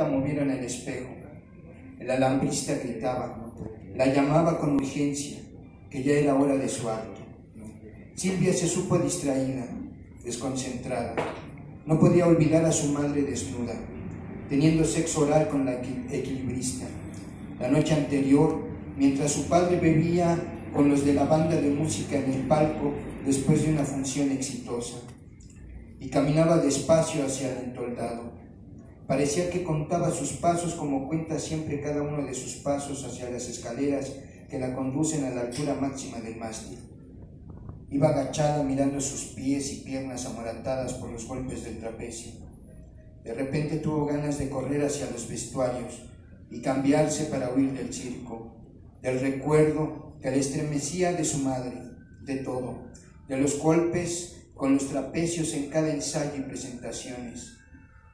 puerta movieron el espejo. El alambrista gritaba, la llamaba con urgencia, que ya era hora de su acto. Silvia se supo distraída, desconcentrada. No podía olvidar a su madre desnuda, teniendo sexo oral con la equilibrista. La noche anterior, mientras su padre bebía con los de la banda de música en el palco después de una función exitosa, y caminaba despacio hacia el entoldado. Parecía que contaba sus pasos como cuenta siempre cada uno de sus pasos hacia las escaleras que la conducen a la altura máxima del mástil. Iba agachada mirando sus pies y piernas amoratadas por los golpes del trapecio. De repente tuvo ganas de correr hacia los vestuarios y cambiarse para huir del circo, del recuerdo que le estremecía de su madre, de todo, de los golpes con los trapecios en cada ensayo y presentaciones,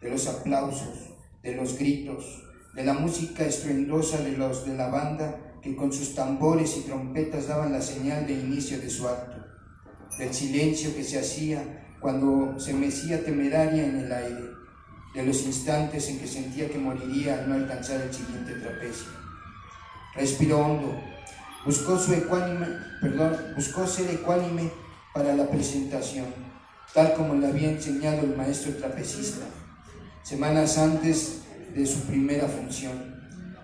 de los aplausos, de los gritos, de la música estruendosa de los de la banda que con sus tambores y trompetas daban la señal de inicio de su acto, del silencio que se hacía cuando se mecía temeraria en el aire, de los instantes en que sentía que moriría al no alcanzar el siguiente trapecio. Respiró hondo, buscó, su ecuánime, perdón, buscó ser ecuánime para la presentación, tal como le había enseñado el maestro trapecista, semanas antes de su primera función.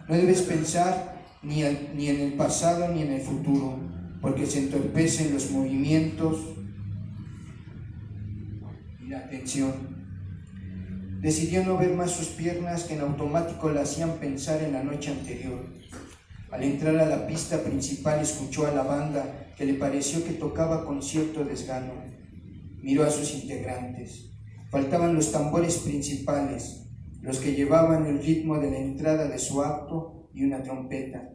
No debes pensar ni, ni en el pasado ni en el futuro, porque se entorpecen los movimientos y la atención. Decidió no ver más sus piernas que en automático le hacían pensar en la noche anterior. Al entrar a la pista principal escuchó a la banda que le pareció que tocaba con cierto desgano. Miró a sus integrantes. Faltaban los tambores principales, los que llevaban el ritmo de la entrada de su acto y una trompeta.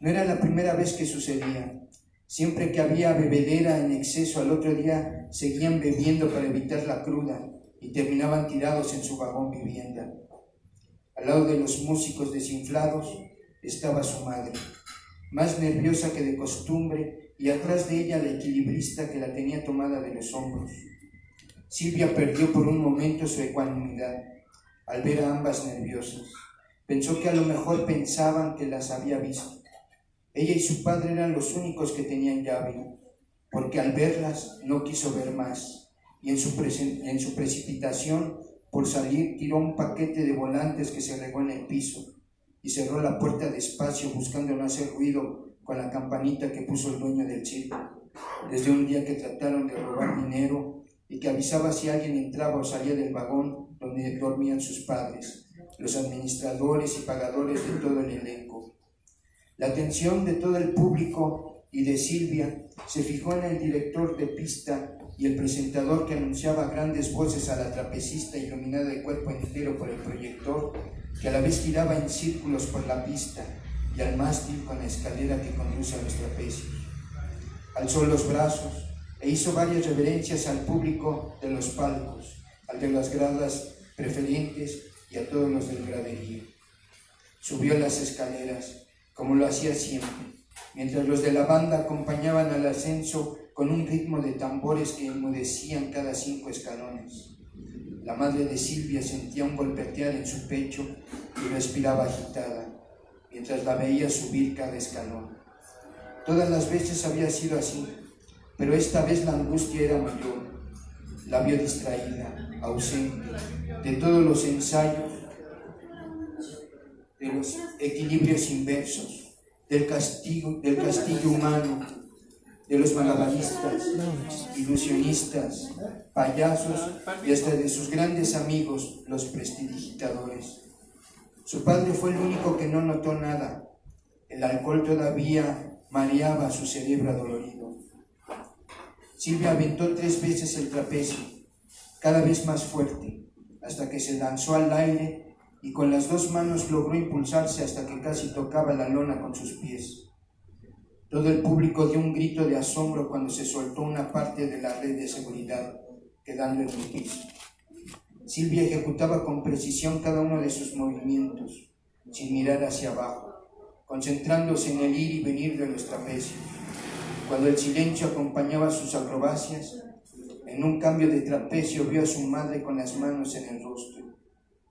No era la primera vez que sucedía. Siempre que había bebedera en exceso al otro día, seguían bebiendo para evitar la cruda y terminaban tirados en su vagón vivienda. Al lado de los músicos desinflados estaba su madre, más nerviosa que de costumbre y atrás de ella la equilibrista que la tenía tomada de los hombros. Silvia perdió por un momento su ecuanimidad al ver a ambas nerviosas. Pensó que a lo mejor pensaban que las había visto. Ella y su padre eran los únicos que tenían llave, porque al verlas no quiso ver más, y en su, en su precipitación por salir tiró un paquete de volantes que se regó en el piso y cerró la puerta despacio buscando no hacer ruido con la campanita que puso el dueño del circo, desde un día que trataron de robar dinero y que avisaba si alguien entraba o salía del vagón donde dormían sus padres, los administradores y pagadores de todo el elenco. La atención de todo el público y de Silvia se fijó en el director de pista y el presentador que anunciaba grandes voces a la trapecista iluminada de cuerpo entero por el proyector, que a la vez giraba en círculos por la pista y al mástil con la escalera que conduce a los trapecios. Alzó los brazos e hizo varias reverencias al público de los palcos, al de las gradas preferentes y a todos los del graderío. Subió las escaleras, como lo hacía siempre, mientras los de la banda acompañaban al ascenso con un ritmo de tambores que enmudecían cada cinco escalones. La madre de Silvia sentía un golpetear en su pecho y respiraba agitada mientras la veía subir cada escalón. Todas las veces había sido así, pero esta vez la angustia era mayor. La vio distraída, ausente de todos los ensayos, de los equilibrios inversos, del castigo, del castillo humano, de los malabaristas, ilusionistas, payasos y hasta de sus grandes amigos, los prestidigitadores. Su padre fue el único que no notó nada. El alcohol todavía mareaba su cerebro adolorido. Silvia aventó tres veces el trapecio, cada vez más fuerte, hasta que se lanzó al aire y con las dos manos logró impulsarse hasta que casi tocaba la lona con sus pies. Todo el público dio un grito de asombro cuando se soltó una parte de la red de seguridad, quedando en el piso. Silvia ejecutaba con precisión cada uno de sus movimientos, sin mirar hacia abajo, concentrándose en el ir y venir de los trapecios. Cuando el silencio acompañaba sus acrobacias, en un cambio de trapecio vio a su madre con las manos en el rostro.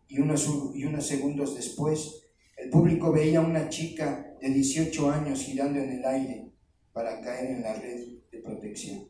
y unos, y unos segundos después el público veía a una chica de 18 años girando en el aire para caer en la red de protección.